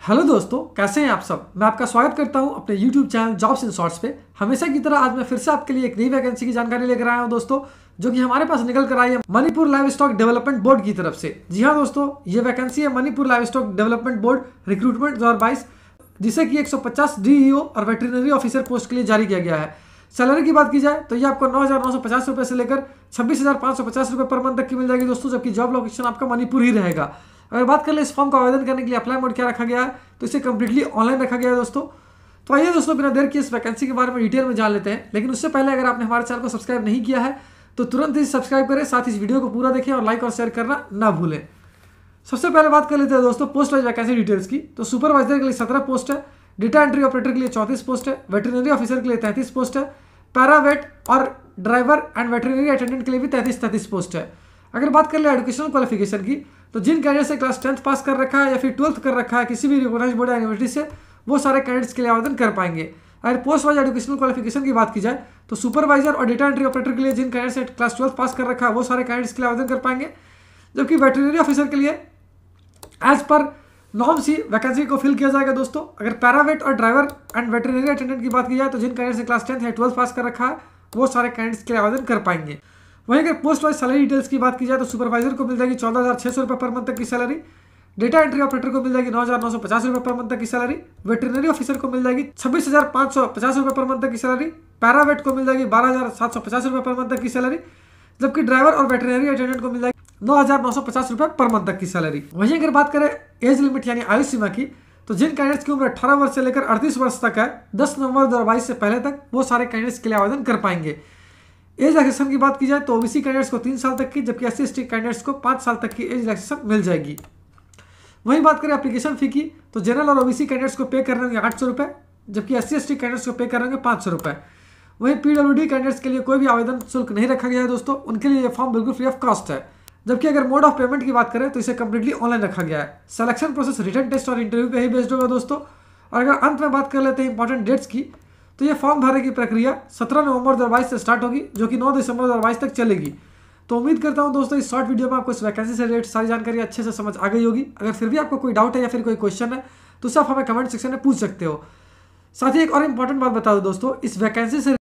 Hello दोस्तों, कैसे हैं आप सब? मैं आपका स्वागत करता हूँ अपने YouTube channel jobs in shorts पे। हमेशा की तरह आज मैं फिर से आपके लिए एक नई वैकेंसी की जानकारी लेकर आया हूँ दोस्तों, जो कि हमारे पास निकल कर आई है Manipur livestock development board की तरफ़ से। जी हाँ दोस्तों, ये वैकेंसी है Manipur livestock development board recruitment दो हज़ार बाइस जिसे कि 150 डीईओ और वेटरिनरी ऑफिसर पोस्ट के लिए जारी किया गया है। सैलरी की बात की जाए तो ये आपको नौ हज़ार नौ सौ पचास रुपये से लेकर छब्बीस हज़ार सौ पचास पर मंथ तक की मिल जाएगी दोस्तों, जबकि जॉब लोकेशन आपका मणिपुर ही रहेगा। अगर बात कर ले इस फॉर्म का आवेदन करने के लिए अप्लाई मोड क्या रखा गया है तो इसे कम्प्लीटली ऑनलाइन रखा गया है दोस्तों। तो आइए दोस्तों बिना देर की इस वैकेंसी के बारे में डिटेल में जान लेते हैं। लेकिन उससे पहले अगर आपने हमारे चैनल को सब्सक्राइब नहीं किया है तो तुरंत ही सब्सक्राइब करें, साथ इस वीडियो को पूरा देखें और लाइक और शेयर करना ना भूलें। सबसे पहले बात कर लेते हैं दोस्तों पोस्ट वाइज वैकेंसी डिटेल्स की। तो सुपरवाइजर के लिए सत्रह पोस्ट है डेटा एंट्री ऑपरेटर के लिए चौंतीस पोस्ट है वेटरनरी ऑफिसर के लिए तैंतीस पोस्ट है पैरावेट और ड्राइवर एंड वेटरनरी अटेंडेंट के लिए भी तैंतीस तैंतीस पोस्ट है। अगर बात कर ले एजुकेशनल क्वालिफिकेशन की तो जिन कैंडिडेट से क्लास टेंथ पास कर रखा है या फिर ट्वेल्थ कर रखा है, किसी भी रिकॉग्नाइज बोर्ड या यूनिवर्सिटी से, वो सारे कैंडिडेट्स के लिए आवेदन कर पाएँगे। अगर पोस्ट वाइज एजुकेशनल क्वालिफिकेशन की बात की जाए तो सुपरवाइजर और डेटा एंट्री ऑपरेटर के लिए जिन कैंडिडेट से क्लास ट्वेल्थ पास कर रखा है, वो सारे कैंडिडेट्स के लिए आवेदन कर पाएँगे। जबकि वेटरनरी ऑफिसर के लिए एज पर नॉर्म सी वैकेंसी को फिल किया जाएगा दोस्तों। अगर पैरावेट और ड्राइवर एंड वेटरनरी अटेंडेंट की बात की जाए तो जिन कैंडिडेट से क्लास टेंथ या ट्वेल्थ पास कर रखा है, वो सारे कैंडिडेट्स के लिए आवेदन कर पाएँगे। वहीं अगर पोस्ट वाइज सैलरी डिटेल्स की बात की जाए तो सुपरवाइजर को मिल जाएगी चौदह हज़ार छः सौ रुपये पर मंथ तक की सैलरी डेटा एंट्री ऑपरेटर को मिल जाएगी नौ हज़ार नौ सौ पचास रुपये पर मंथ तक की सैलरी वेटरनरी ऑफिसर को मिल जाएगी छब्बीस हज़ार पाँच सौ पचास रुपये पर मंथ तक की सैलरी पैरावेट को मिल जाएगी बारह हज़ार सात सौ पचास रुपये पर मंथ तक की सैलरी जबकि ड्राइवर और वेटरनरी अटेंडेंट को मिल जाएगी नौ हज़ार नौ सौ पचास रुपये पर मंथ तक की सैलरी वहीं अगर बात करें एज लिमिट यानी आयु सीमा की तो जिन कैंडिडेट्स की उम्र अठारह वर्ष से लेकर अड़तीस वर्ष तक है, दस नवंबर दो हज़ार बाईस से पहले तक, वो सारे कैंडिडेट्स के लिए आवेदन कर पाएँगे। एज रिलैक्सेशन की बात की जाए तो ओबीसी कैंडिडेट्स को तीन साल तक की, जबकि एस सी कैंडिडेट्स को पाँच साल तक की एज रिलैक्सेशन मिल जाएगी। वहीं बात करें एप्लीकेशन फ़ी की तो जनरल और ओबीसी कैंडिडेट्स को पे करने होंगे आठ सौ रुपये जबकि एस सी कैंडिडेट्स को पे करेंगे पाँच सौ रुपये वहीं पीडब्ल्यूडी कैंडिडेट्स के लिए कोई भी आवेदन शुल्क नहीं रखा गया है दोस्तों, उनके लिए ये फॉर्म बिल्कुल फ्री ऑफ़ कॉस्ट है। जबकि अगर मोड ऑफ़ पेमेंट की बात करें तो इसे कम्प्लीटली ऑनलाइन रखा गया है। सिलेक्शन प्रोसेस रिटर्न टेस्ट और इंटरव्यू पर ही बेस्ड होगा दोस्तों। और अगर अंत में बात कर लेते हैं इंपॉर्टेंट डेट्स की तो ये फॉर्म भरने की प्रक्रिया 17 नवंबर दो से स्टार्ट होगी, जो कि 9 दिसंबर दो तक चलेगी। तो उम्मीद करता हूँ दोस्तों, इस शॉर्ट वीडियो में आपको इस वैकेंसी से रिलेटेड सारी जानकारी अच्छे से समझ आ गई होगी। अगर फिर भी आपको कोई डाउट है या फिर कोई क्वेश्चन है तो सब हमें कमेंट सेक्शन में पूछ सकते हो। साथ ही एक और इंपॉर्टेंट बात बता दो दोस्तों, इस वैकेंसी से